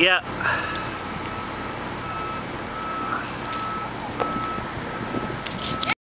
Yeah.